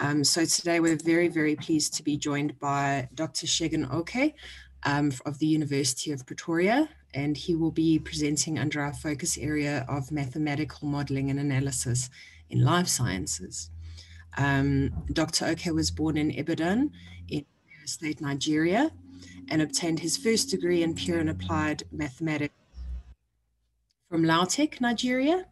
Um, so today we're very, very pleased to be joined by Dr. Segun Oke um, of the University of Pretoria, and he will be presenting under our focus area of mathematical modeling and analysis in life sciences. Um, Dr. Oke was born in Ibadan in State, Nigeria, and obtained his first degree in pure and applied mathematics from Lautech, Nigeria.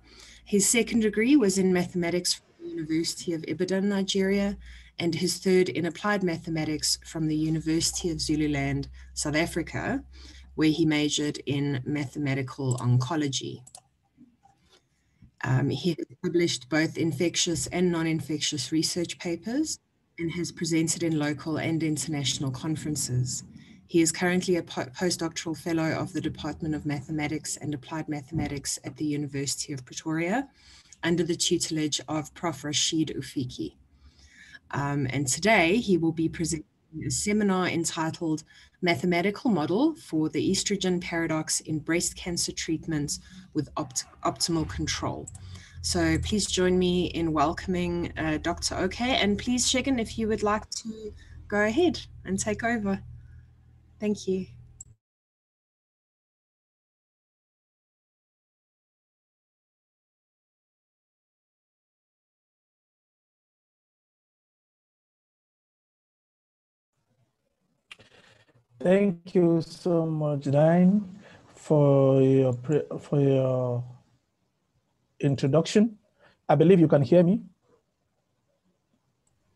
His second degree was in mathematics University of Ibadan, Nigeria, and his third in applied mathematics from the University of Zululand, South Africa, where he majored in mathematical oncology. Um, he has published both infectious and non-infectious research papers and has presented in local and international conferences. He is currently a postdoctoral fellow of the Department of Mathematics and Applied Mathematics at the University of Pretoria under the tutelage of Prof. Rachid Ouifki. Um, and today he will be presenting a seminar entitled Mathematical Model for the Estrogen Paradox in Breast Cancer Treatment with opt Optimal Control. So please join me in welcoming uh, Dr. Oke and please Segun if you would like to go ahead and take over. Thank you. Thank you so much, Diane, for your for your introduction. I believe you can hear me.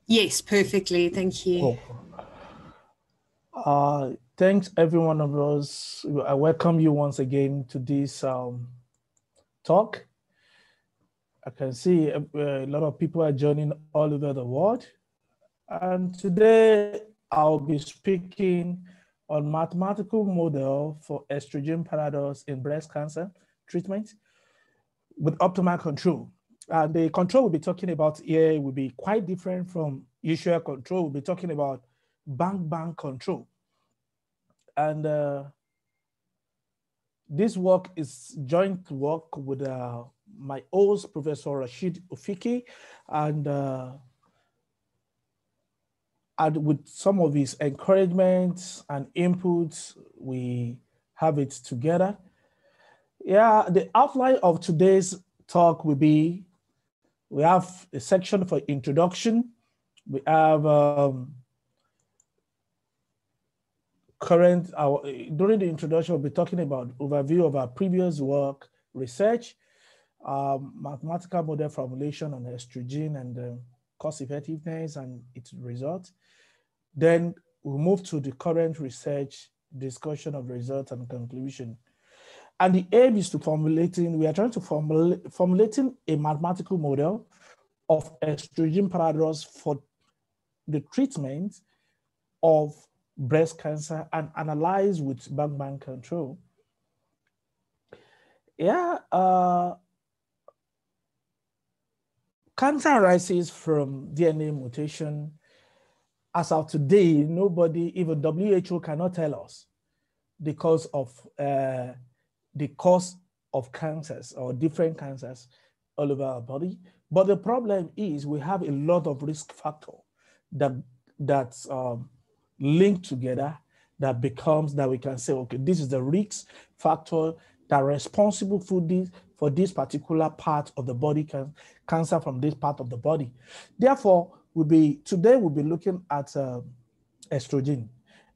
Yes, perfectly. Thank you. Oh. Uh, thanks, every one of us. I welcome you once again to this um, talk. I can see a, a lot of people are joining all over the world. And today I'll be speaking on mathematical model for estrogen paradox in breast cancer treatment with optimal control. And the control we'll be talking about here will be quite different from usual control. We'll be talking about bang bang control. And uh, this work is joint work with uh, my host, Professor Rachid Ouifki, and uh, and with some of his encouragements and inputs, we have it together. Yeah, the outline of today's talk will be, we have a section for introduction. We have um, current, our, during the introduction, we'll be talking about overview of our previous work, research, um, mathematical model formulation on estrogen and uh, cost effectiveness and its results. Then we move to the current research discussion of results and conclusion. And the aim is to formulating, we are trying to formulate formulating a mathematical model of estrogen paradox for the treatment of breast cancer and analyze with bang control. Yeah, uh, cancer arises from DNA mutation as of today, nobody, even WHO cannot tell us the cause of uh, the cause of cancers or different cancers all over our body. But the problem is we have a lot of risk factor that that's um, linked together that becomes that we can say, okay, this is the risk factor that are responsible for this for this particular part of the body can cancer from this part of the body. Therefore, will be today we'll be looking at uh, estrogen.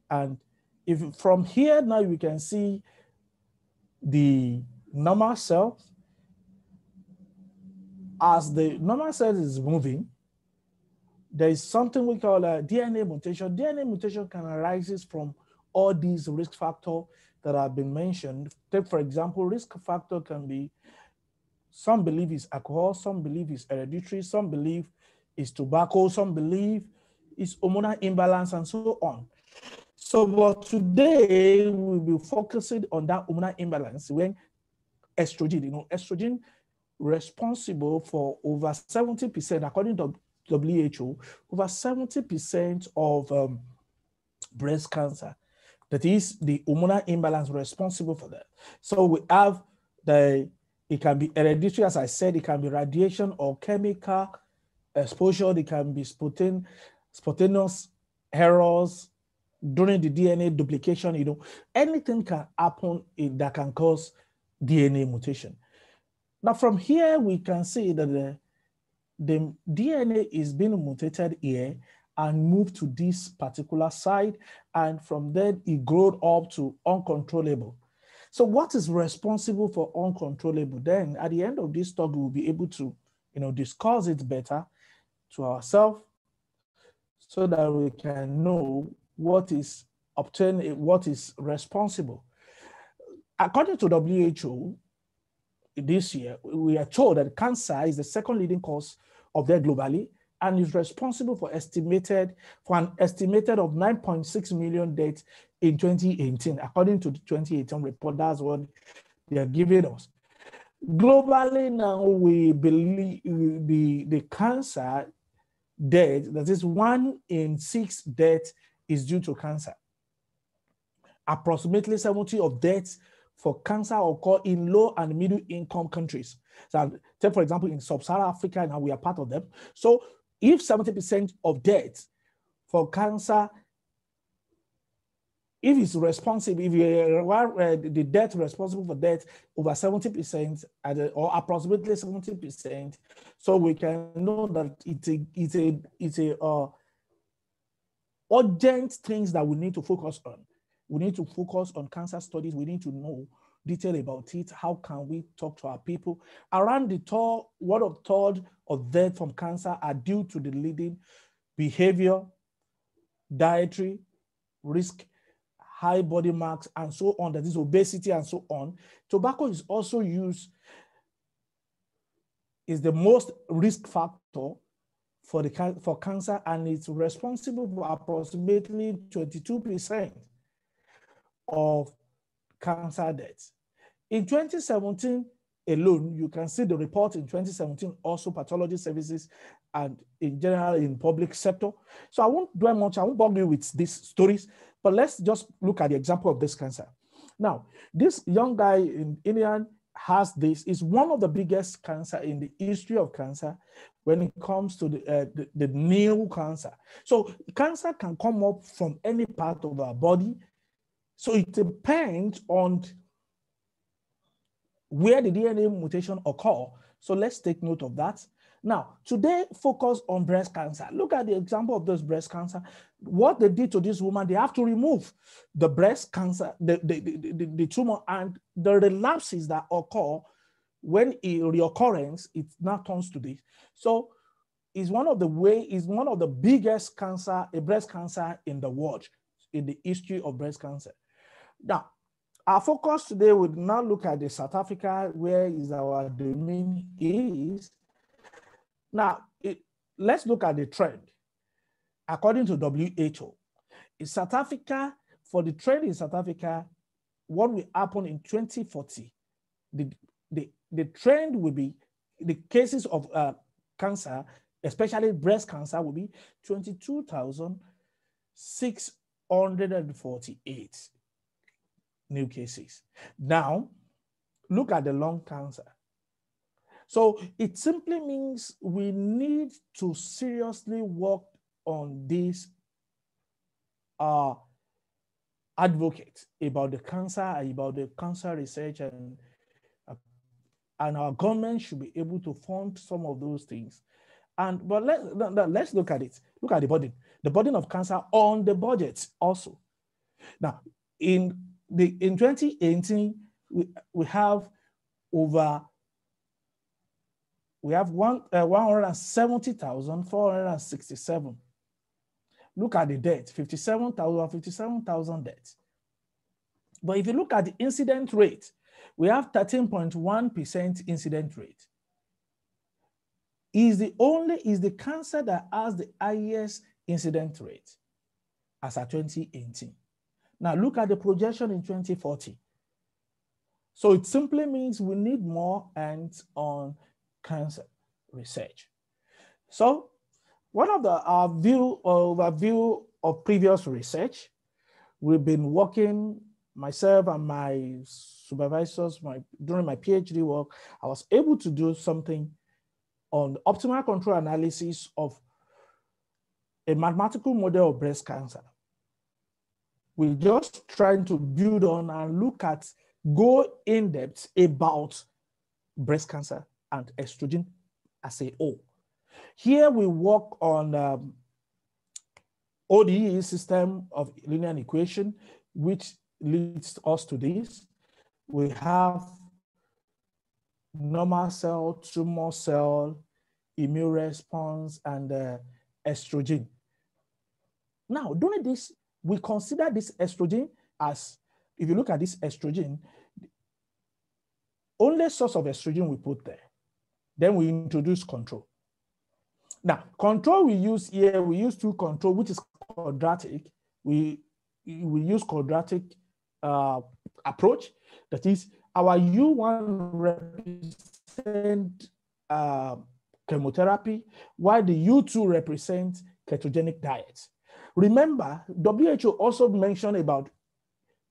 And if from here now we can see the normal cell. As the normal cell is moving there is something we call a dna mutation dna mutation can arise from all these risk factors that have been mentioned take for example risk factor can be some believe is alcohol some believe is hereditary some believe is tobacco, some believe is hormonal imbalance, and so on. So, but today we'll be focusing on that hormonal imbalance when estrogen, you know, estrogen responsible for over 70%, according to WHO, over 70% of um, breast cancer. That is the hormonal imbalance responsible for that. So we have the, it can be hereditary, as I said, it can be radiation or chemical exposure, there can be spontaneous errors during the DNA duplication. You know, anything can happen that can cause DNA mutation. Now, from here, we can see that the, the DNA is being mutated here and moved to this particular site. And from there, it grew up to uncontrollable. So what is responsible for uncontrollable? Then at the end of this talk, we'll be able to you know, discuss it better to ourselves so that we can know what is obtained, what is responsible. According to WHO, this year, we are told that cancer is the second leading cause of death globally and is responsible for estimated for an estimated of 9.6 million deaths in 2018, according to the 2018 report. That's what they are giving us. Globally now, we believe the, the cancer death, that is one in six deaths is due to cancer. Approximately 70 of deaths for cancer occur in low and middle income countries. So take for example, in sub-Saharan Africa, now we are part of them. So if 70% of deaths for cancer if it's responsible, if you are uh, the debt responsible for debt over 70% or approximately 70%, so we can know that it's a it's a it's a uh, urgent things that we need to focus on. We need to focus on cancer studies. We need to know detail about it. How can we talk to our people around the third, one of third of death from cancer are due to the leading behavior, dietary risk high body mass, and so on, that is obesity and so on. Tobacco is also used, is the most risk factor for, the, for cancer, and it's responsible for approximately 22% of cancer deaths. In 2017 alone, you can see the report in 2017, also pathology services and in general in public sector. So I won't dwell much, I won't bother you with these stories, but let's just look at the example of this cancer. Now, this young guy in India has this, is one of the biggest cancer in the history of cancer when it comes to the, uh, the, the new cancer. So cancer can come up from any part of our body. So it depends on where the DNA mutation occur. So let's take note of that. Now, today, focus on breast cancer. Look at the example of this breast cancer. What they did to this woman, they have to remove the breast cancer, the, the, the, the, the tumor, and the relapses that occur when it reoccurrence, it now turns to this. So it's one of the way, is one of the biggest cancer, a breast cancer in the world, in the history of breast cancer. Now, our focus today would now look at the South Africa, where is our domain is, now, it, let's look at the trend. According to WHO, in South Africa, for the trend in South Africa, what will happen in 2040, the, the, the trend will be the cases of uh, cancer, especially breast cancer, will be 22,648 new cases. Now, look at the lung cancer. So it simply means we need to seriously work on this uh, advocate about the cancer, about the cancer research, and, uh, and our government should be able to fund some of those things. And but let, let, let's look at it. Look at the burden, the burden of cancer on the budget also. Now, in the in 2018, we, we have over we have one, uh, 170,467. Look at the debt, 57,000, 57,000 debt. But if you look at the incident rate, we have 13.1% incident rate. Is the only, is the cancer that has the highest incident rate as at 2018. Now look at the projection in 2040. So it simply means we need more hands on cancer research. So one of the uh, view overview of previous research, we've been working, myself and my supervisors, my during my PhD work, I was able to do something on optimal control analysis of a mathematical model of breast cancer. We're just trying to build on and look at, go in depth about breast cancer and estrogen as a whole. Here we work on um, ODE system of linear equation, which leads us to this. We have normal cell, tumor cell, immune response, and uh, estrogen. Now, during this, we consider this estrogen as, if you look at this estrogen, only source of estrogen we put there. Then we introduce control. Now, control we use here, we use two control, which is quadratic. We, we use quadratic uh, approach. That is, our U1 represent uh, chemotherapy, while the U2 represents ketogenic diet. Remember, WHO also mentioned about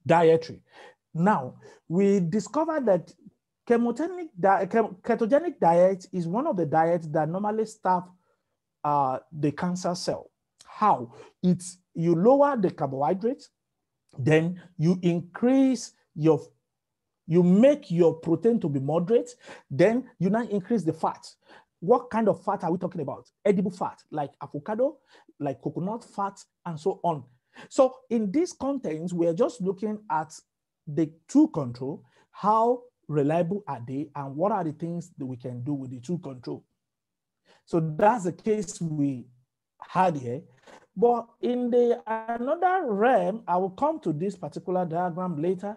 dietary. Now, we discovered that ketogenic, ketogenic diet is one of the diets that normally starve uh, the cancer cell. How? It's you lower the carbohydrates, then you increase your, you make your protein to be moderate, then you now increase the fat. What kind of fat are we talking about? Edible fat, like avocado, like coconut fat, and so on. So in this context, we're just looking at the two control, how reliable are they, and what are the things that we can do with the two control. So that's the case we had here. But in the another realm, I will come to this particular diagram later.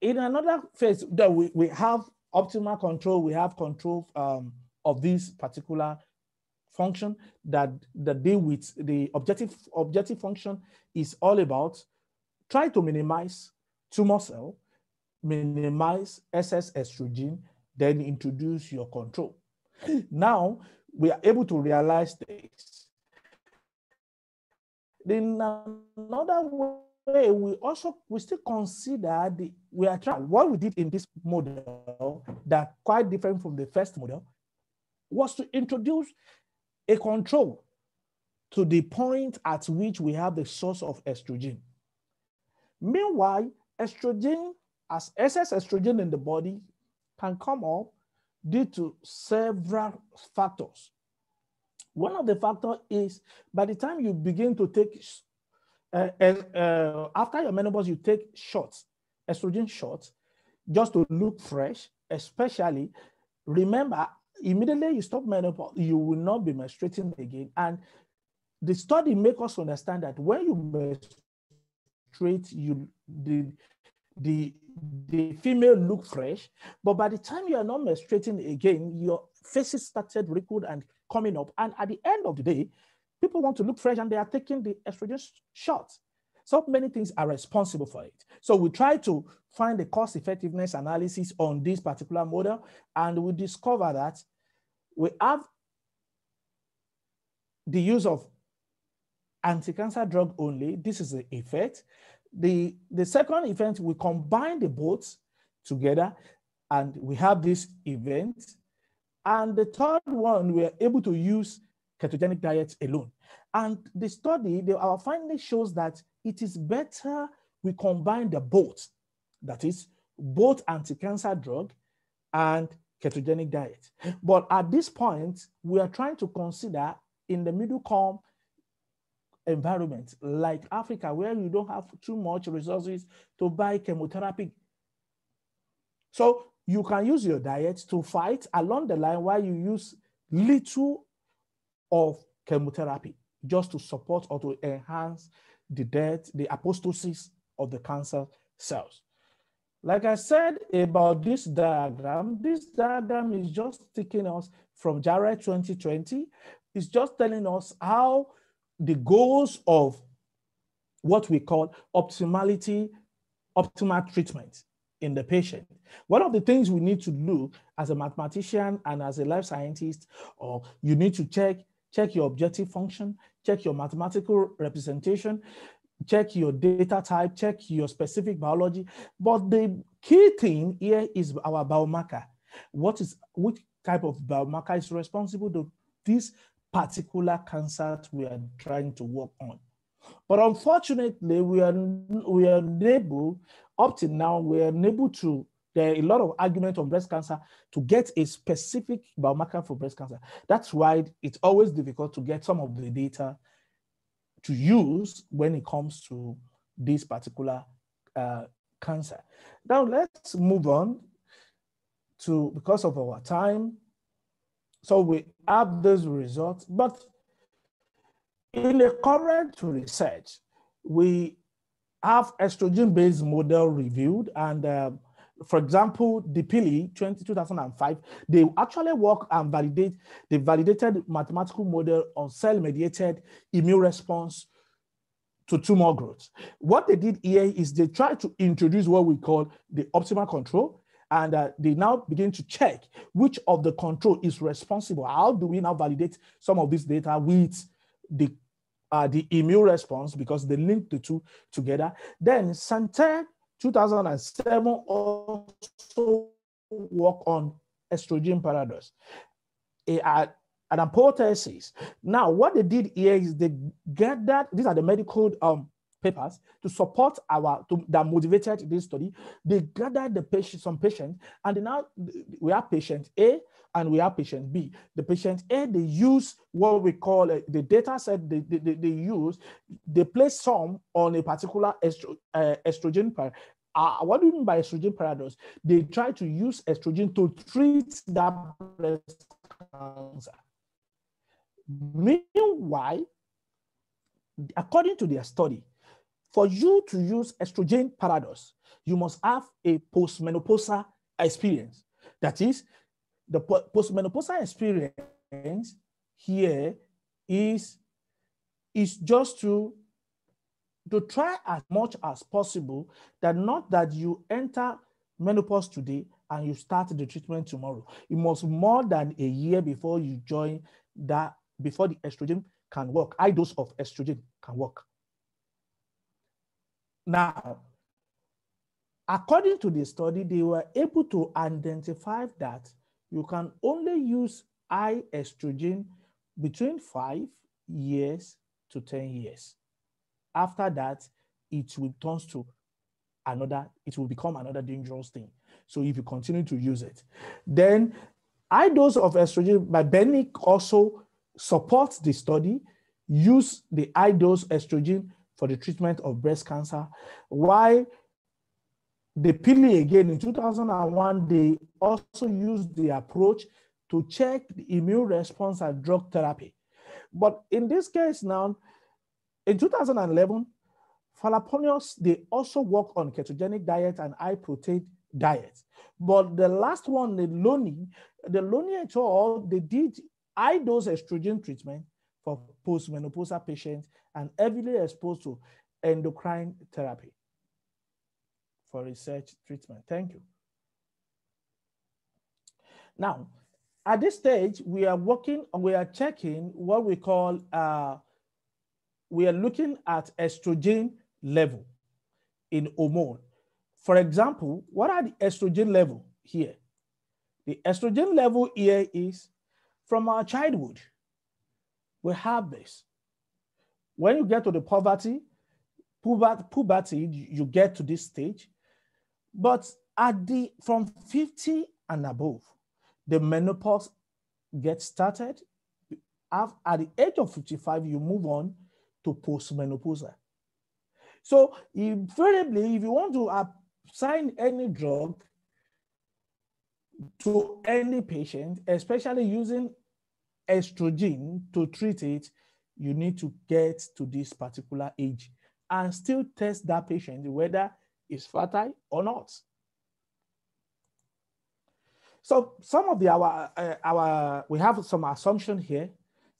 In another phase that we, we have optimal control, we have control um, of this particular function that, that deal with the objective, objective function is all about try to minimize tumor cell, minimize excess estrogen, then introduce your control. Now we are able to realize this. In another way, we also we still consider the we are trying what we did in this model that quite different from the first model was to introduce a control to the point at which we have the source of estrogen. Meanwhile, estrogen, as excess estrogen in the body, can come up due to several factors. One of the factors is by the time you begin to take, uh, uh, after your menopause, you take shots, estrogen shots, just to look fresh, especially remember, immediately you stop menopause, you will not be menstruating again. And the study makes us understand that when you menstruate, you the the the female look fresh, but by the time you are not menstruating again, your faces started wrinkled and coming up. And at the end of the day, people want to look fresh and they are taking the estrogen shot. So many things are responsible for it. So we try to find the cost effectiveness analysis on this particular model, and we discover that we have the use of anti-cancer drug only. This is the effect. The, the second event, we combine the both together and we have this event. And the third one, we are able to use ketogenic diet alone. And the study, the, our finding shows that it is better we combine the both, that is both anti-cancer drug and ketogenic diet. But at this point, we are trying to consider in the middle column environment like Africa, where you don't have too much resources to buy chemotherapy. So you can use your diet to fight along the line while you use little of chemotherapy just to support or to enhance the death, the apoptosis of the cancer cells. Like I said about this diagram, this diagram is just taking us from JARET 2020. It's just telling us how the goals of what we call optimality, optimal treatment in the patient. One of the things we need to do as a mathematician and as a life scientist, or you need to check, check your objective function, check your mathematical representation, check your data type, check your specific biology. But the key thing here is our biomarker. What is which type of biomarker is responsible to this particular cancer that we are trying to work on. But unfortunately, we are we are unable, up to now, we are unable to. There are a lot of argument on breast cancer to get a specific biomarker for breast cancer. That's why it's always difficult to get some of the data to use when it comes to this particular uh, cancer. Now let's move on to because of our time. So we have those results, but in the current research, we have estrogen-based model reviewed and uh, for example, the Pillis 20, 2005, they actually work and validate, they validated mathematical model on cell-mediated immune response to tumor growth. What they did here is they tried to introduce what we call the optimal control, and uh, they now begin to check which of the control is responsible. How do we now validate some of this data with the uh, the immune response because they link the two together. Then Santer 2007 also work on estrogen paradox. A, a, an hypothesis. Now, what they did here is they gathered, these are the medical um, papers to support our to, that motivated this study. They gathered the patient, some patients, and now we have patient A and we have patient B. The patient A, they use what we call uh, the data set they, they, they, use, they place some on a particular estro, uh, estrogen uh, what do you mean by estrogen paradox? They try to use estrogen to treat that breast cancer. Meanwhile, according to their study, for you to use estrogen paradox, you must have a postmenopausal experience. That is, the postmenopausal experience here is, is just to, to try as much as possible that not that you enter menopause today and you start the treatment tomorrow. It must more than a year before you join that, before the estrogen can work, high dose of estrogen can work. Now, according to the study, they were able to identify that you can only use high estrogen between five years to 10 years. After that, it will turn to another, it will become another dangerous thing. So if you continue to use it, then high dose of estrogen by Bennick also supports the study, use the high dose estrogen for the treatment of breast cancer. Why the Pillis again in 2001, they also used the approach to check the immune response and drug therapy. But in this case now, in 2011, Falopoulos, they also work on ketogenic diet and high protein diet. But the last one, the Lonning, the Lonning et al., they did high dose estrogen treatment for postmenopausal patients and heavily exposed to endocrine therapy for research treatment. Thank you. Now, at this stage, we are working, we are checking what we call, uh, we are looking at estrogen level in hormone. For example, what are the estrogen level here? The estrogen level here is from our childhood. We have this. When you get to the poverty, puberty, you get to this stage. But at the from 50 and above, the menopause gets started. At the age of 55, you move on to postmenopausal. So invariably, if you want to assign any drug to any patient, especially using estrogen to treat it, you need to get to this particular age and still test that patient whether it's fertile or not. So some of the our uh, our we have some assumption here.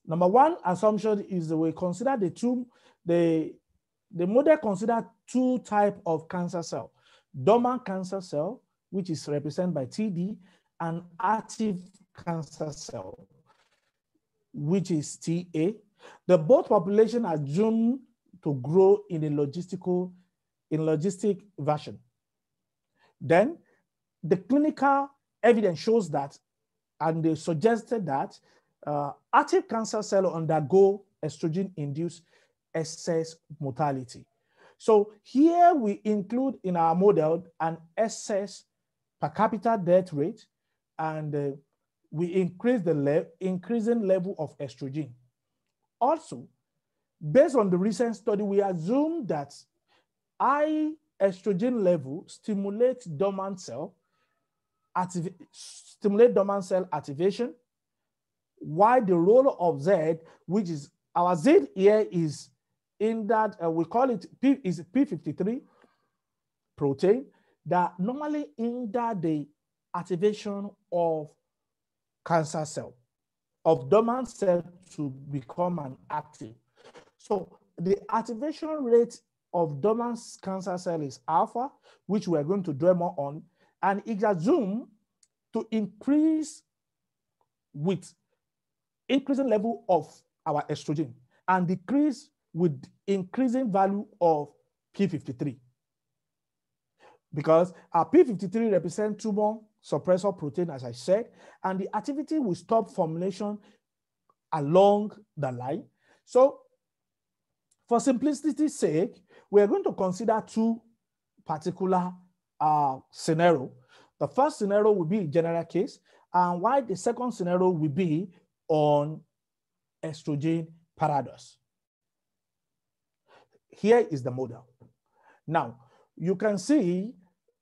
Number one assumption is that we consider the two the the model consider two type of cancer cell, dormant cancer cell, which is represented by TD, and active cancer cell, which is TA. The both population are doomed to grow in a logistical, in logistic version. Then the clinical evidence shows that and they suggested that uh, active cancer cells undergo estrogen-induced excess mortality. So here we include in our model an excess per capita death rate, and uh, we increase the le increasing level of estrogen. Also, based on the recent study, we assume that high estrogen level stimulates dormant cell, stimulate dormant cell activation, while the role of Z, which is our Z here is in that uh, we call it P is P53 protein that normally hinder the activation of cancer cell, of dormant cell to become an active. So the activation rate of dormant cancer cell is alpha, which we're going to dwell more on, and it's assumed to increase with increasing level of our estrogen and decrease with increasing value of P53. Because our P53 represents tumor suppressor protein, as I said, and the activity will stop formulation along the line. So for simplicity's sake, we're going to consider two particular uh, scenario. The first scenario will be general case, and why the second scenario will be on estrogen paradox. Here is the model. Now, you can see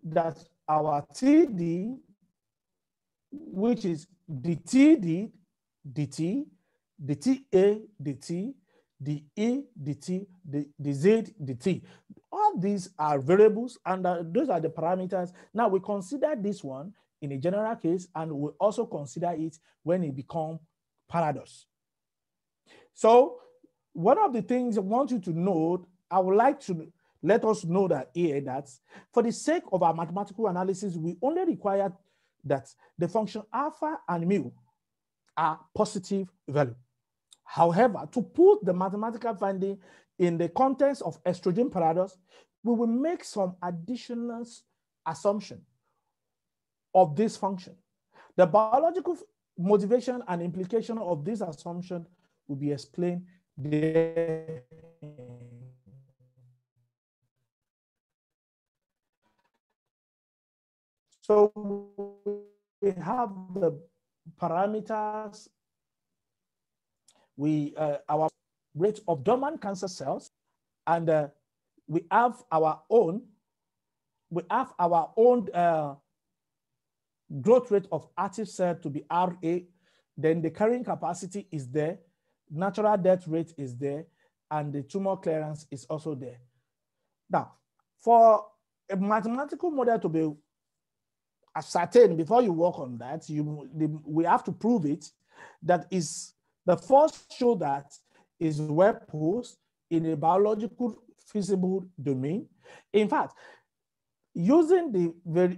that our TD, which is the TD, dt, the TA, dt, the E, the T, the, the Z, the T. All these are variables and uh, those are the parameters. Now we consider this one in a general case and we also consider it when it become paradox. So one of the things I want you to know, I would like to let us know that here that for the sake of our mathematical analysis, we only require that the function alpha and mu are positive value. However, to put the mathematical finding in the context of estrogen paradox, we will make some additional assumption of this function. The biological motivation and implication of this assumption will be explained there. So we have the parameters. We uh, our rate of dormant cancer cells, and uh, we have our own, we have our own uh, growth rate of active cell to be RA, then the carrying capacity is there, natural death rate is there, and the tumor clearance is also there. Now, for a mathematical model to be ascertained before you work on that, you the, we have to prove it that is the first show that is well posed in a biological feasible domain. In fact, using the,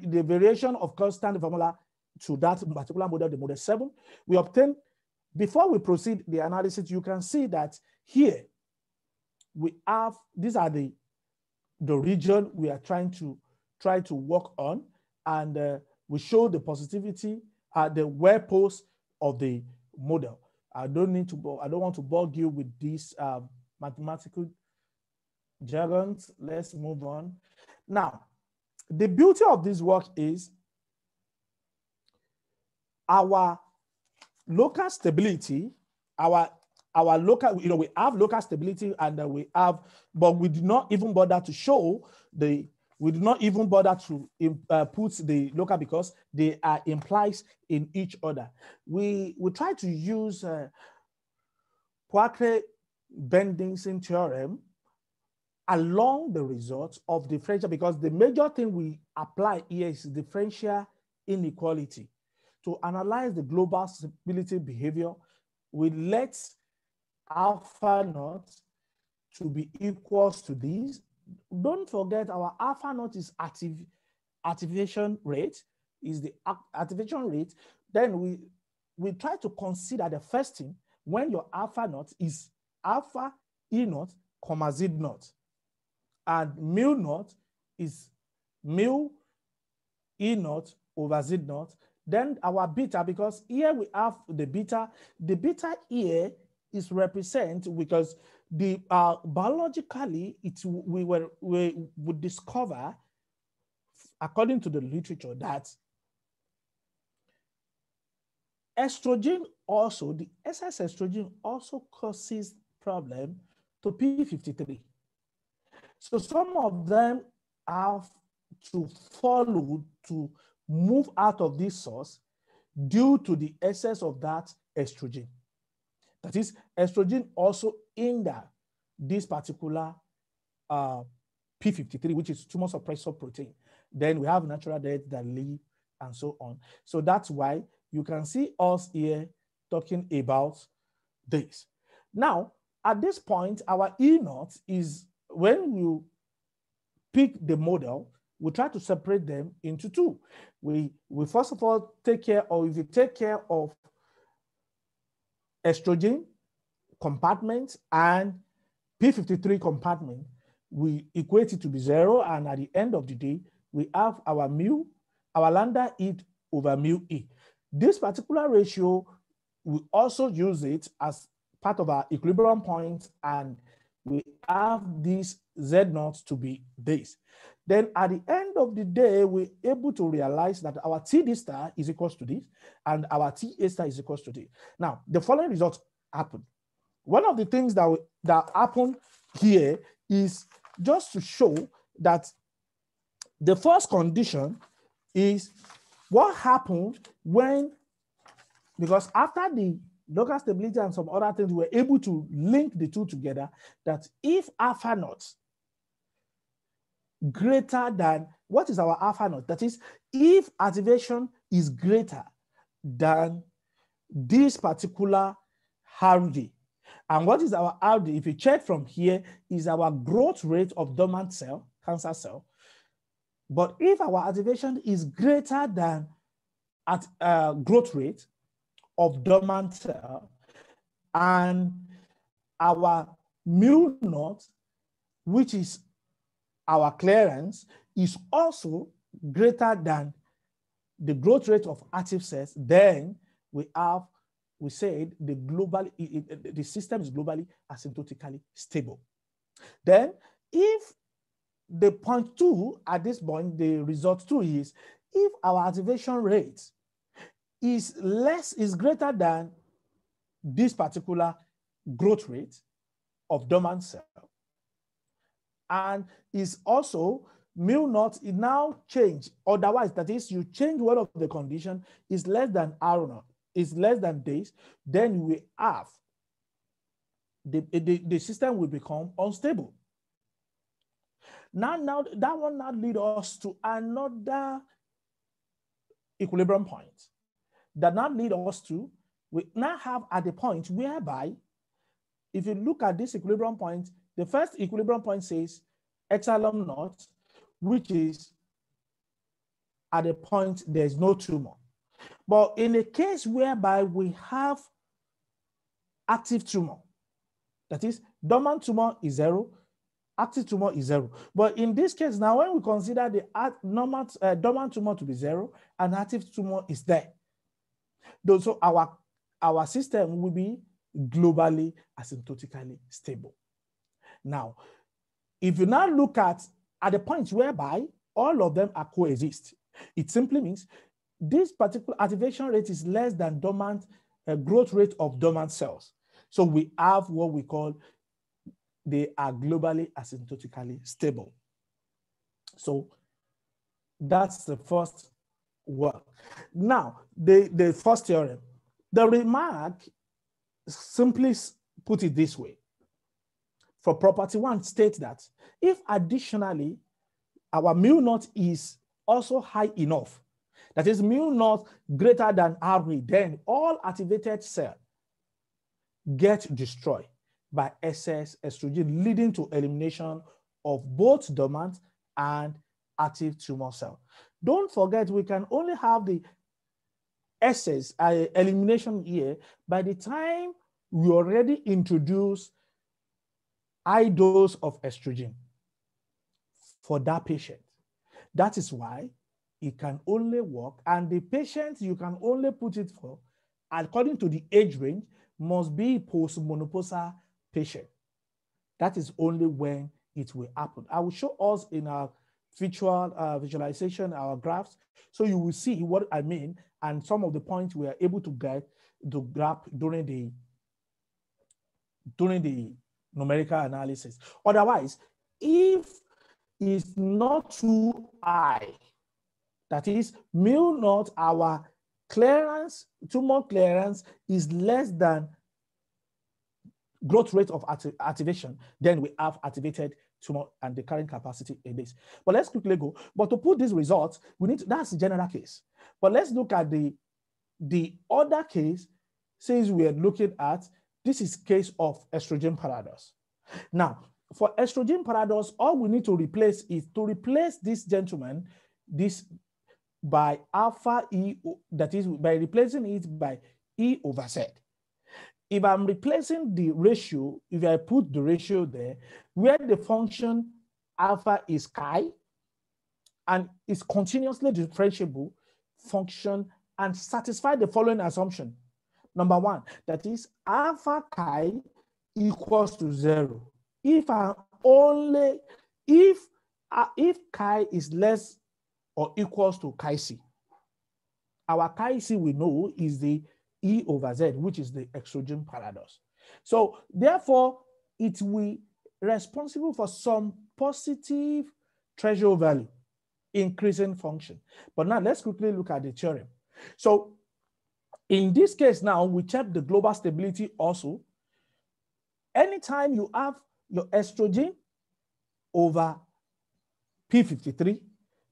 the variation of constant formula to that particular model, the model seven, we obtain, before we proceed the analysis, you can see that here we have, these are the, the region we are trying to try to work on, and uh, we show the positivity at the web post of the model. I don't need to, I don't want to bug you with these um, mathematical jargons. Let's move on. Now, the beauty of this work is our local stability, our our local, you know, we have local stability and uh, we have, but we do not even bother to show the, we do not even bother to uh, put the local because they are implies in each other. We, we try to use uh, Poincare-Bendixson theorem along the results of differential because the major thing we apply here is differential inequality. To analyze the global stability behavior, we let alpha naught to be equals to these. Don't forget our alpha naught is active, activation rate, is the activation rate. Then we, we try to consider the first thing when your alpha naught is alpha E naught, comma Z naught. And mu naught is mu E naught over Z naught. Then our beta, because here we have the beta, the beta here is represent because the uh, biologically it we were we would discover according to the literature that estrogen also the excess estrogen also causes problem to p53 so some of them have to follow to move out of this source due to the excess of that estrogen. That is, estrogen also hinder this particular uh, P53, which is tumor suppressor protein. Then we have natural death that live and so on. So that's why you can see us here talking about this. Now, at this point, our E naught is when you pick the model, we try to separate them into two. We, we first of all take care, or if you take care of estrogen compartment and P53 compartment, we equate it to be zero. And at the end of the day, we have our mu, our lambda E over mu E. This particular ratio, we also use it as part of our equilibrium point and we have this Z naught to be this. Then at the end of the day, we're able to realize that our TD star is equals to this and our TA star is equals to this. Now, the following results happen. One of the things that, that happen here is just to show that the first condition is what happened when, because after the local stability and some other things, we were able to link the two together that if alpha naught greater than what is our alpha naught? That is, if activation is greater than this particular RD. And what is our RD? If you check from here, is our growth rate of dormant cell, cancer cell. But if our activation is greater than at uh, growth rate of dormant cell, and our mu naught, which is our clearance is also greater than the growth rate of active cells, then we have, we said the global, the system is globally asymptotically stable. Then if the point two at this point, the result two is if our activation rate is less, is greater than this particular growth rate of dormant cell, and is also mu naught it now change. Otherwise that is you change one of the condition is less than r naught is less than this then we have the, the, the system will become unstable. Now now that one now lead us to another equilibrium point that now lead us to we now have at the point whereby if you look at this equilibrium point the first equilibrium point says epsilon naught, which is at the point there's no tumor. But in a case whereby we have active tumor, that is dormant tumor is zero, active tumor is zero. But in this case, now when we consider the normal, uh, dormant tumor to be zero and active tumor is there, so our, our system will be globally asymptotically stable. Now, if you now look at, at the point whereby all of them are coexist, it simply means this particular activation rate is less than dormant uh, growth rate of dormant cells. So we have what we call they are globally asymptotically stable. So that's the first work. Now, the, the first theorem, the remark simply put it this way for property one state that if additionally our mu naught is also high enough, that is mu naught greater than R, then all activated cell get destroyed by excess estrogen, leading to elimination of both dormant and active tumor cell. Don't forget, we can only have the excess uh, elimination here by the time we already introduce high dose of estrogen for that patient. That is why it can only work, and the patient you can only put it for, according to the age range, must be post-menopausal patient. That is only when it will happen. I will show us in our visual uh, visualization, our graphs, so you will see what I mean and some of the points we are able to get to grab during the during the numerical analysis. Otherwise, if it's not too high, that is, mu naught our clearance, tumor clearance is less than growth rate of activation, then we have activated tumor and the current capacity in this. But let's quickly go. But to put these results, we need to, that's the general case. But let's look at the, the other case, since we are looking at, this is case of estrogen paradox. Now, for estrogen paradox, all we need to replace is to replace this gentleman, this by alpha E, that is by replacing it by E over Z. If I'm replacing the ratio, if I put the ratio there, where the function alpha is chi and is continuously differentiable function and satisfy the following assumption. Number one, that is alpha chi equals to zero. If I only, if, uh, if chi is less or equals to chi c, our chi c we know is the E over Z, which is the estrogen paradox. So therefore, it will responsible for some positive threshold value, increasing function. But now let's quickly look at the theorem. So in this case now, we check the global stability also. Anytime you have your estrogen over P53,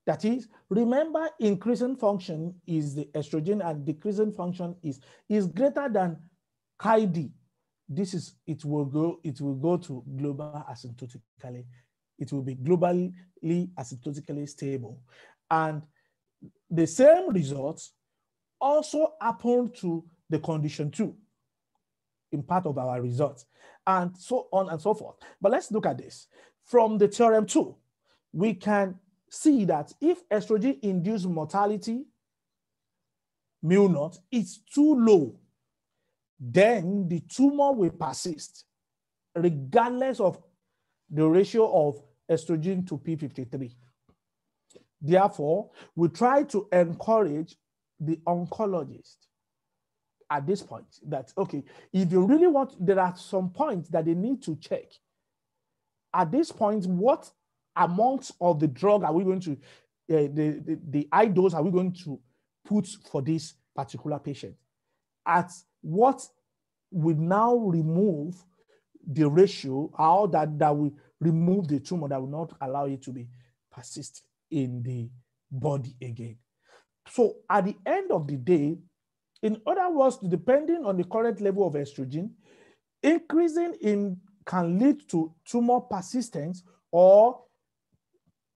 that is, remember increasing function is the estrogen and decreasing function is, is greater than chi D. This is, it will go, it will go to global asymptotically. It will be globally asymptotically stable. And the same results also happen to the condition two in part of our results and so on and so forth. But let's look at this. From the theorem two, we can see that if estrogen induced mortality, mu naught, is too low, then the tumor will persist regardless of the ratio of estrogen to P53. Therefore, we try to encourage the oncologist at this point that, okay, if you really want, there are some points that they need to check. At this point, what amongst of the drug are we going to, uh, the, the, the high dose are we going to put for this particular patient? At what will now remove the ratio, how that, that will remove the tumor that will not allow it to be persist in the body again. So at the end of the day, in other words, depending on the current level of estrogen, increasing in can lead to tumor persistence or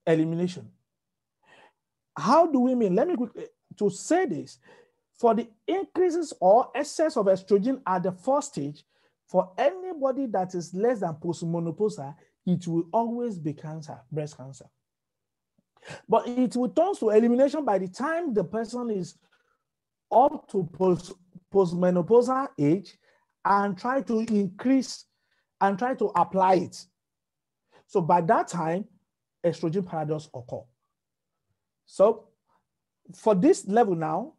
elimination. How do we mean? Let me quickly, to say this, for the increases or excess of estrogen at the first stage, for anybody that is less than postmenopausal, it will always be cancer, breast cancer. But it will turn to elimination by the time the person is up to post, postmenopausal age and try to increase and try to apply it. So by that time, estrogen paradox occur. So for this level now,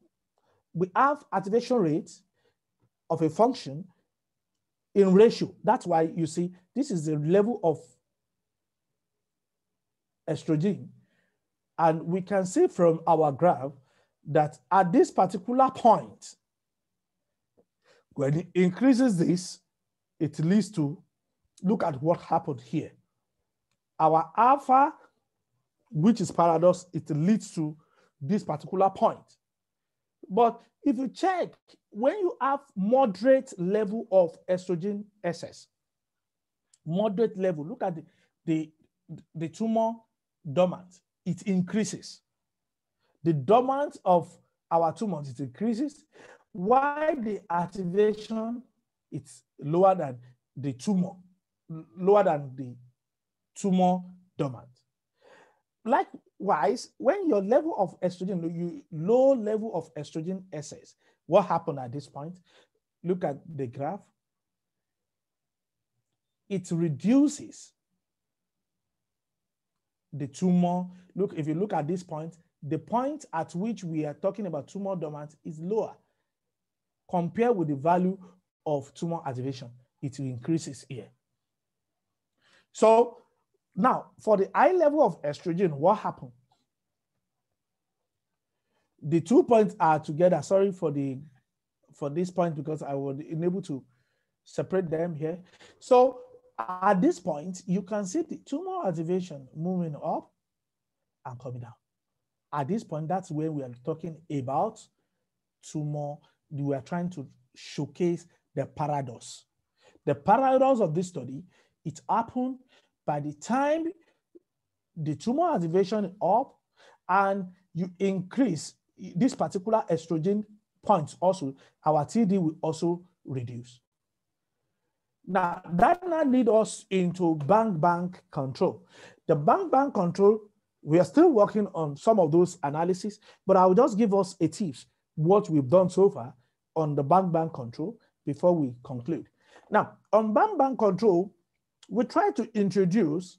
we have activation rate of a function in ratio. That's why you see this is the level of estrogen. And we can see from our graph that at this particular point, when it increases this, it leads to, look at what happened here. Our alpha, which is paradox, it leads to this particular point. But if you check, when you have moderate level of estrogen excess, moderate level, look at the, the, the tumor dormant, it increases. The dormant of our tumors, it increases. Why the activation, it's lower than the tumor, lower than the tumor dormant. likewise, when your level of estrogen, you low level of estrogen excess, what happened at this point? Look at the graph. It reduces the tumor. Look, if you look at this point, the point at which we are talking about tumor dormant is lower compared with the value of tumor activation. It increases here. So now for the high level of estrogen, what happened? The two points are together. Sorry for the for this point because I was unable to separate them here. So at this point, you can see the tumor activation moving up and coming down. At this point, that's where we are talking about tumor. We are trying to showcase the paradox. The paradox of this study, it happened by the time the tumor activation is up and you increase this particular estrogen points also, our TD will also reduce. Now, that now lead us into bang bang control. The bang bang control, we are still working on some of those analysis, but I will just give us a tips what we've done so far on the bang bang control before we conclude. Now, on bang bang control, we try to introduce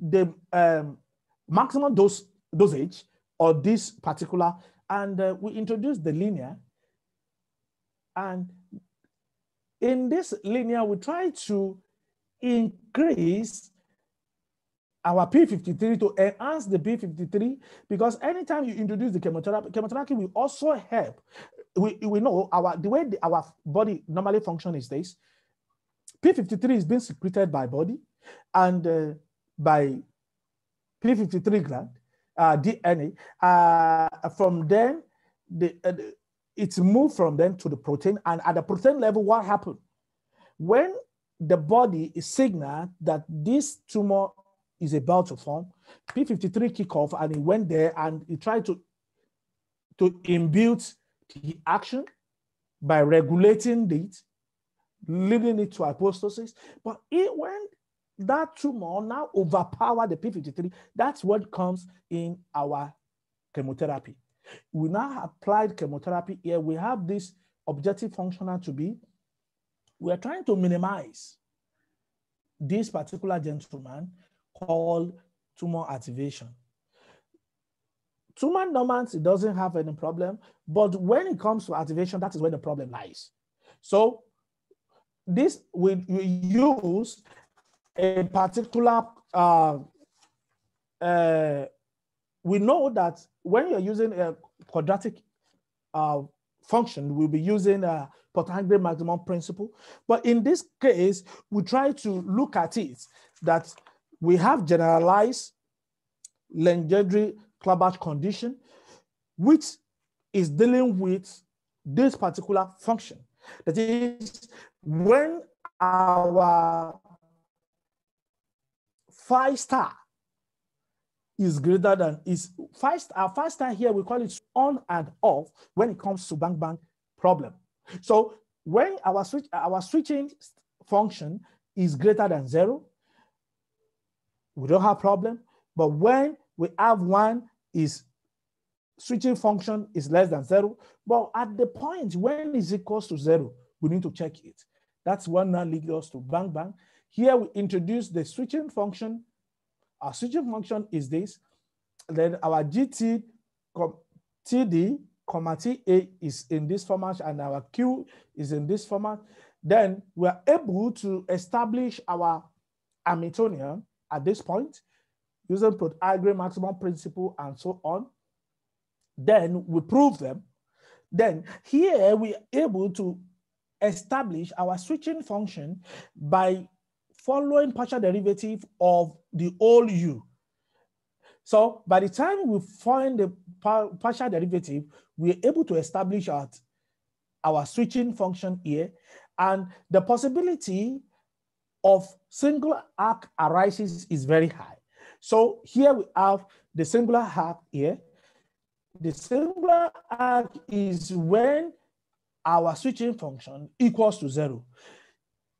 the um, maximum dose dosage or this particular, and uh, we introduce the linear. And in this linear, we try to increase our P53 to enhance the P53 because anytime you introduce the chemotherapy, chemotherapy will also help. We, we know our the way the, our body normally function is this. P53 is being secreted by body and uh, by P53 gland, uh, DNA. Uh, from then, the, uh, it's moved from then to the protein. And at the protein level, what happened? When the body is signaled that this tumor is about to form, P53 kick off and it went there and it tried to, to imbue the action by regulating it, leading it to apoptosis. But it, when that tumor now overpower the P53, that's what comes in our chemotherapy. We now applied chemotherapy here. We have this objective functional to be. We're trying to minimize this particular gentleman called tumor activation. Tumor dormancy doesn't have any problem, but when it comes to activation, that is where the problem lies. So this we, use a particular uh, uh, we know that when you're using a quadratic uh, function, we'll be using a Pontryagin maximum principle. But in this case, we try to look at it that we have generalized Legendre-Clebsch condition, which is dealing with this particular function. That is, when our five star is greater than is five our five star here we call it on and off when it comes to bang bang problem. So when our switch our switching function is greater than zero, we don't have problem. But when we have one is switching function is less than zero, but at the point when is equals to zero, we need to check it. That's one now leads us to bang bang. Here we introduce the switching function. Our switching function is this. Then our GT TD, comma TA is in this format and our Q is in this format. Then we are able to establish our Hamiltonian at this point using Pontryagin maximum principle and so on. Then we prove them. Then here we are able to establish our switching function by following partial derivative of the whole u. So by the time we find the partial derivative, we're able to establish our, our switching function here. And the possibility of single arc arises is very high. So here we have the singular arc here. The singular arc is when our switching function equals to zero.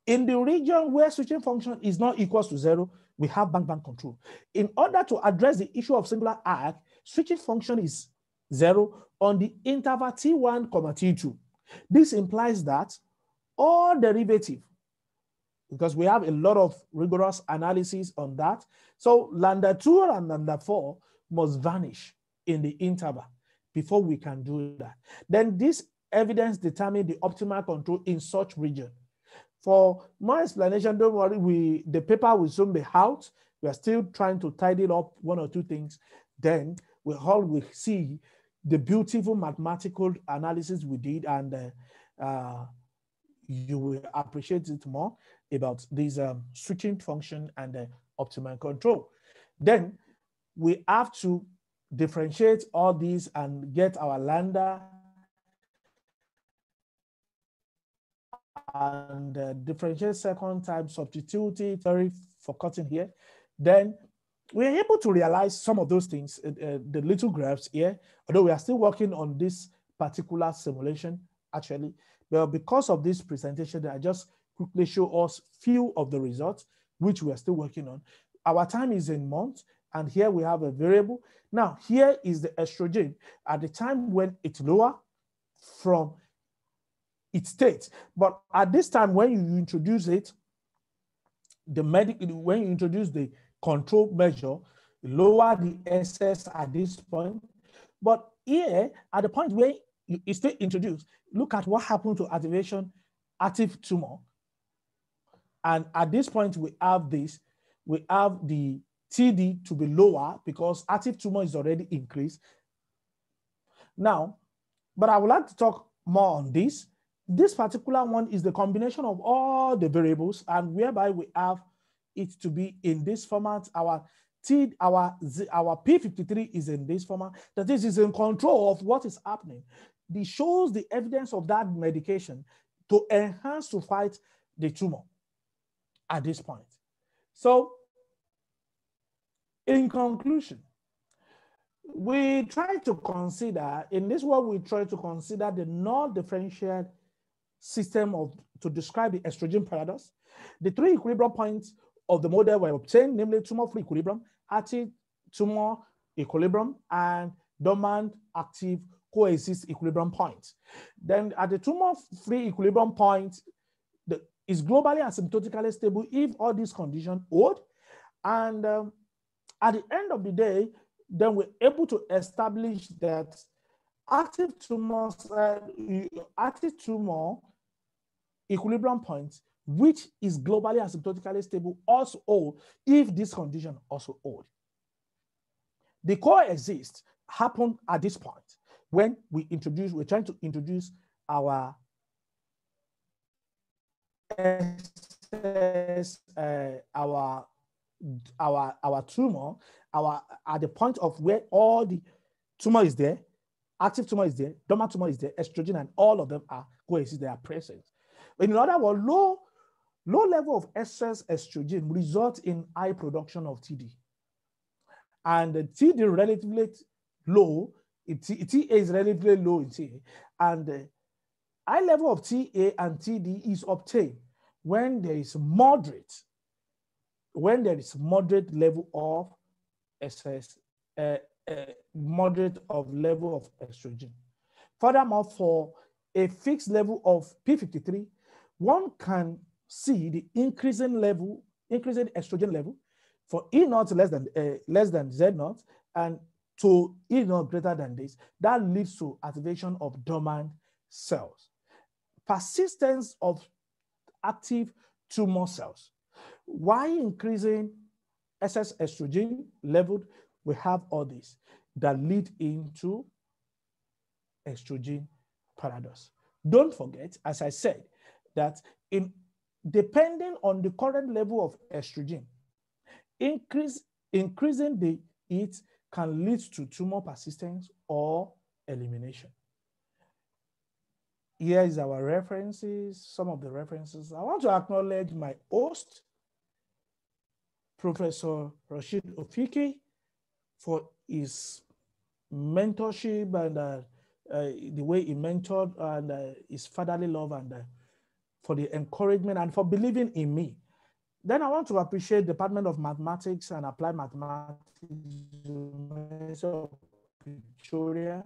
In the region where switching function is not equals to zero, we have bang-bang control. In order to address the issue of singular arc, switching function is zero on the interval T1, comma T2. This implies that all derivative, because we have a lot of rigorous analysis on that. So lambda 2 and lambda 4 must vanish in the interval before we can do that. Then this evidence determine the optimal control in such region. For more explanation, don't worry, we the paper will soon be out. We are still trying to tidy up one or two things. Then we all will see the beautiful mathematical analysis we did and uh, uh, you will appreciate it more about this um, switching function and uh, optimal control. Then we have to differentiate all these and get our lambda and uh, differentiate second time, substitute it, sorry for cutting here. Then we are able to realize some of those things, uh, uh, the little graphs here, although we are still working on this particular simulation actually. But because of this presentation, I just quickly show us few of the results, which we are still working on. Our time is in months, and here we have a variable. Now, here is the estrogen at the time when it's lower from its state. But at this time, when you introduce it, the medic when you introduce the control measure, lower the SS at this point. But here, at the point where you, it's still introduced, look at what happened to activation active tumor. And at this point, we have this, we have the TD to be lower because active tumor is already increased. Now, but I would like to talk more on this. This particular one is the combination of all the variables and whereby we have it to be in this format. Our T, our, our P53 is in this format. That is, is in control of what is happening. This shows the evidence of that medication to enhance to fight the tumor at this point. So in conclusion, we try to consider, in this one, we try to consider the non-differential system of to describe the estrogen paradox. The three equilibrium points of the model were obtained, namely tumor-free equilibrium, active tumor equilibrium, and dormant active coexist equilibrium point. Then at the tumor-free equilibrium point, the, is globally asymptotically stable if all these conditions hold. And um, at the end of the day, then we're able to establish that active tumor, uh, active tumor equilibrium point, which is globally asymptotically stable, also hold if this condition also hold. The coexist happen at this point when we introduce, we're trying to introduce our uh, our our our tumor, our at the point of where all the tumor is there, active tumor is there, dormant tumor is there, estrogen, and all of them are coexist, they are present. In other words, low, low level of excess estrogen results in high production of TD. And the TD relatively low, it, TA is relatively low in TA. And the high level of TA and TD is obtained when there is moderate when there is moderate level of excess, uh, moderate of level of estrogen. Furthermore, for a fixed level of P53, one can see the increasing level, increasing estrogen level for E naught less than uh, less than Z naught and to E naught greater than this. That leads to activation of dormant cells. Persistence of active tumor cells why increasing excess estrogen level, we have all this that lead into estrogen paradox. Don't forget, as I said, that in depending on the current level of estrogen, increase increasing the it can lead to tumor persistence or elimination. Here is our references, some of the references. I want to acknowledge my host, Professor Rachid Ouifki for his mentorship and uh, uh, the way he mentored and uh, his fatherly love and uh, for the encouragement and for believing in me. Then I want to appreciate Department of Mathematics and Applied Mathematics, of Pretoria,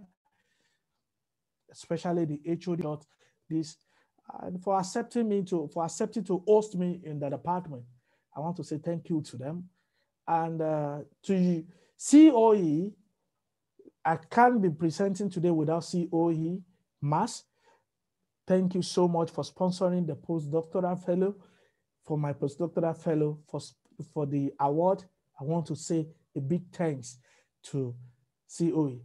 especially the HOD this, and for accepting me to, for accepting to host me in the department. I want to say thank you to them. And uh, to COE, I can't be presenting today without COE Mass. Thank you so much for sponsoring the postdoctoral fellow, for my postdoctoral fellow, for, for the award. I want to say a big thanks to COE.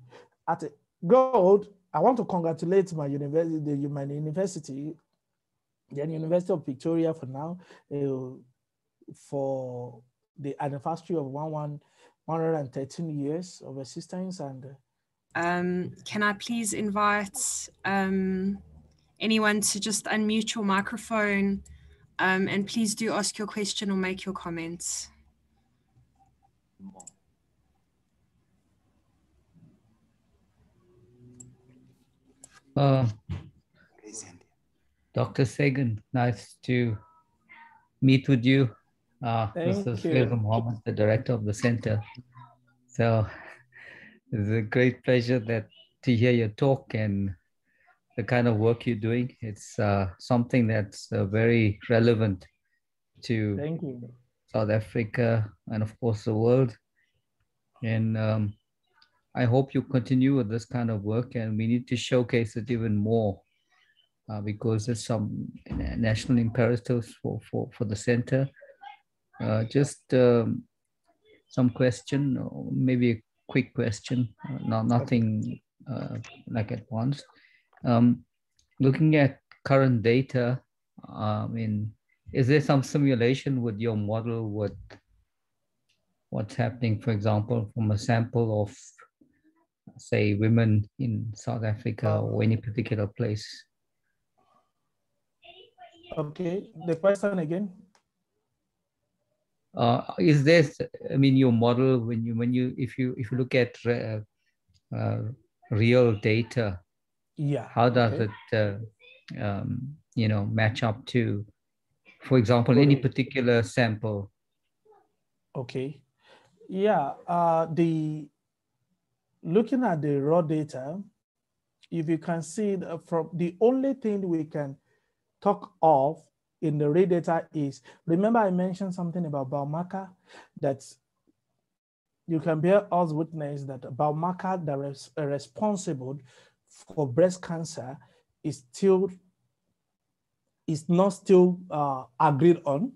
At Gold, I want to congratulate my university, the, my university, the University of Pretoria for now, uh, for the anniversary of one, one, 113 years of existence and uh, um, can I please invite um, anyone to just unmute your microphone um, and please do ask your question or make your comments. Uh, Dr. Segun, nice to meet with you. Uh, Mr. Fazal Mahomed, the director of the center. So it's a great pleasure that to hear your talk and the kind of work you're doing. It's uh, something that's uh, very relevant to Thank you. South Africa and of course the world. And um, I hope you continue with this kind of work and we need to showcase it even more uh, because there's some national imperatives for, for, for the center. Uh, just um, some question, maybe a quick question, uh, not nothing uh, like at once. Um, looking at current data, I mean, is there some simulation with your model with what's happening, for example, from a sample of, say, women in South Africa or any particular place? Okay, the question again. Uh, is this, I mean, your model when you when you if you if you look at uh, uh, real data, yeah, how does okay. it uh, um, you know match up to, for example, any particular sample? Okay, yeah, uh, the looking at the raw data, if you can see from the only thing we can talk of in the raw data is, remember I mentioned something about biomarker that you can bear us witness that biomarker that is responsible for breast cancer is still is not still uh, agreed on.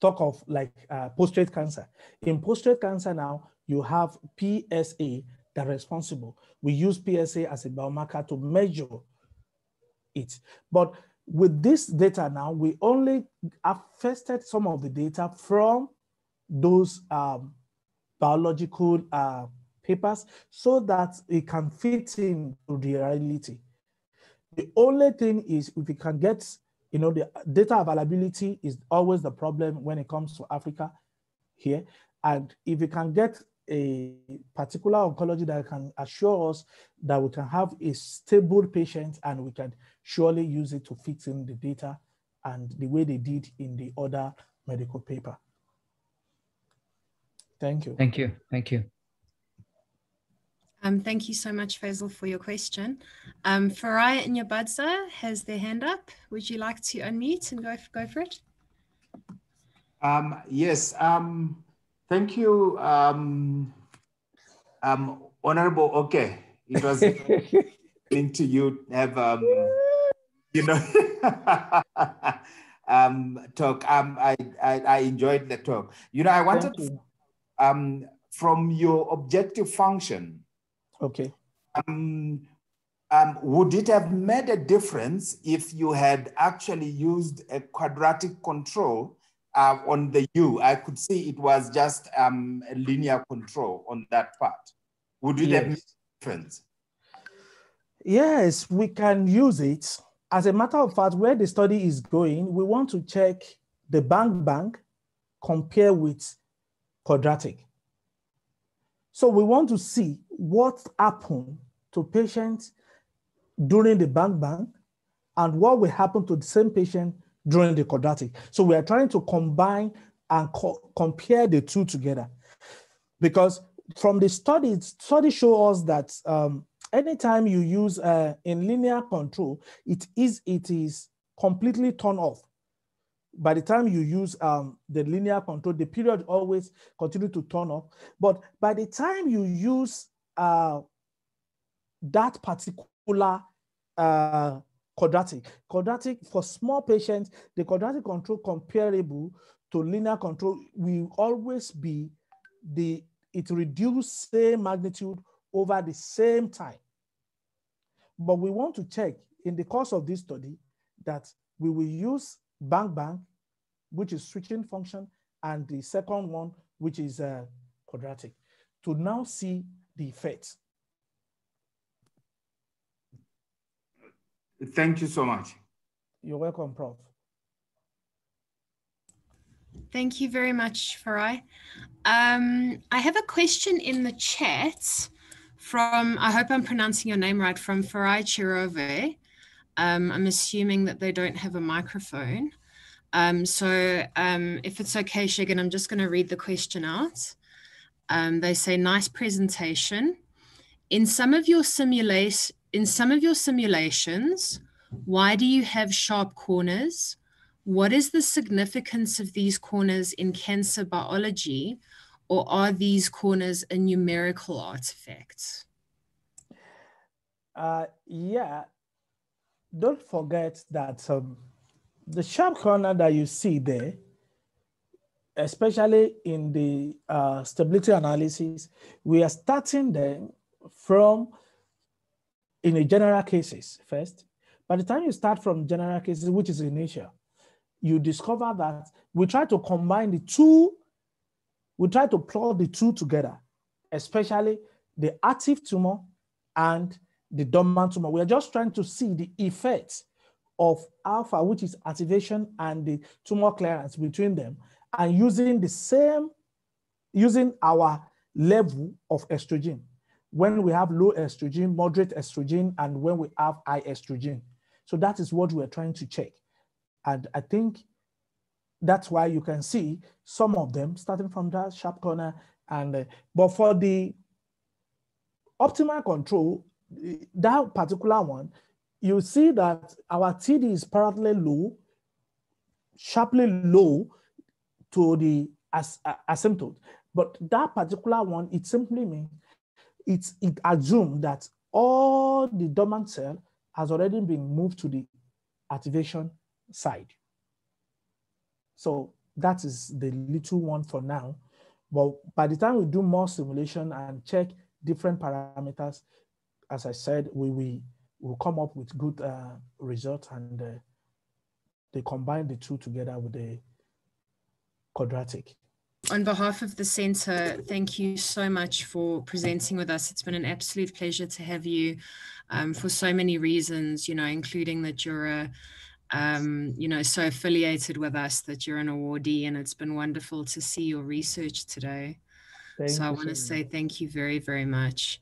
Talk of like uh, prostate cancer. In prostate cancer now, you have PSA that responsible. We use PSA as a biomarker to measure it. But with this data now, we only affected some of the data from those um, biological uh, papers so that it can fit into the reality. The only thing is if we can get, you know, the data availability is always the problem when it comes to Africa here. And if we can get a particular oncology that can assure us that we can have a stable patient and we can surely use it to fix in the data and the way they did in the other medical paper. Thank you. Thank you. Thank you. Um, thank you so much, Fazal, for your question. Um, Farai Nyabadza has their hand up. Would you like to unmute and go, go for it? Um, yes. Um, thank you, um, um, Honorable. Okay, it was to you have um, you know um, talk. Um, I, I I enjoyed the talk. You know, I wanted um from your objective function Okay. Um, um, would it have made a difference if you had actually used a quadratic control uh, on the U? I could see it was just um, a linear control on that part. Would it yes. have made a difference? Yes, we can use it. As a matter of fact, where the study is going, we want to check the bang bang compare with quadratic. So we want to see what happened to patients during the bang bang and what will happen to the same patient during the quadratic. So we are trying to combine and co compare the two together because from the studies, studies show us that um, anytime you use uh, in linear control, it is it is completely turned off. By the time you use um, the linear control, the period always continue to turn off. But by the time you use uh, that particular uh, quadratic, quadratic for small patients, the quadratic control comparable to linear control will always be the it reduce same magnitude over the same time. But we want to check in the course of this study that we will use bang bang, which is switching function, and the second one, which is uh, quadratic, to now see the effects. Thank you so much. You're welcome, Prof. Thank you very much, Farai. Um, I have a question in the chat from, I hope I'm pronouncing your name right, from Farai Chirove. Um, I'm assuming that they don't have a microphone. Um, so um, if it's okay, Segun, I'm just going to read the question out. Um, they say, nice presentation. In some of your simulate, in some of your simulations, why do you have sharp corners? What is the significance of these corners in cancer biology, or are these corners a numerical artifact? Uh, yeah, don't forget that um, the sharp corner that you see there, especially in the uh, stability analysis, we are starting them from in a general cases first. By the time you start from general cases, which is initial, you discover that we try to combine the two, we try to plot the two together, especially the active tumor and the dormant tumor. We are just trying to see the effects of alpha, which is activation and the tumor clearance between them, and using the same, using our level of estrogen. When we have low estrogen, moderate estrogen, and when we have high estrogen. So that is what we're trying to check. And I think that's why you can see some of them starting from that sharp corner. And uh, but for the optimal control, that particular one, you see that our TD is parallel low, sharply low to the as, uh, asymptote. But that particular one, it simply means it's, it assumes that all the dormant cell has already been moved to the activation side. So that is the little one for now. But by the time we do more simulation and check different parameters, as I said, we will will come up with good uh, results and uh, they combine the two together with the quadratic. On behalf of the Centre, thank you so much for presenting with us. It's been an absolute pleasure to have you um, for so many reasons, you know, including that you're a um, you know, so affiliated with us that you're an awardee, and it's been wonderful to see your research today. Thank so I want to say thank you very, very much.